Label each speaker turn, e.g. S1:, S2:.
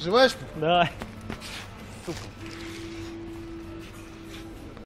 S1: Живая?
S2: Да. Тупо.